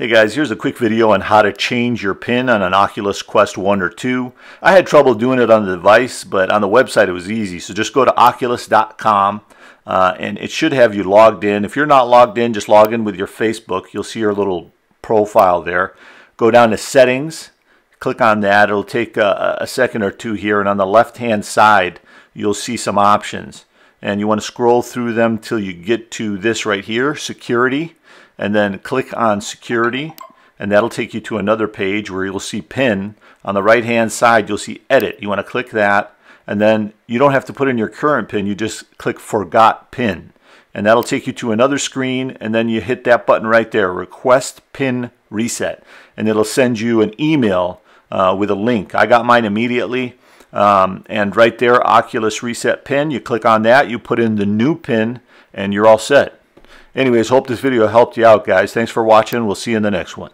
Hey guys, here's a quick video on how to change your pin on an Oculus Quest 1 or 2. I had trouble doing it on the device, but on the website it was easy. So just go to oculus.com uh, and it should have you logged in. If you're not logged in, just log in with your Facebook. You'll see your little profile there. Go down to settings, click on that. It'll take a, a second or two here and on the left hand side you'll see some options. And you want to scroll through them till you get to this right here, security and then click on security. And that'll take you to another page where you'll see pin. On the right hand side you'll see edit. You want to click that. And then you don't have to put in your current pin. You just click forgot pin. And that'll take you to another screen. And then you hit that button right there request pin reset. And it'll send you an email uh, with a link. I got mine immediately um, and right there Oculus reset pin you click on that you put in the new pin and you're all set Anyways, hope this video helped you out, guys. Thanks for watching. We'll see you in the next one.